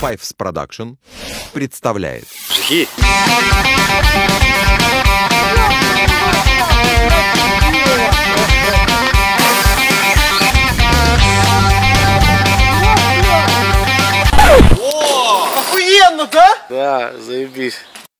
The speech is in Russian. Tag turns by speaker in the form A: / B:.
A: Fives Production представляет
B: Жги!
C: Охуенно, да?
B: Да, заебись.